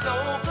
so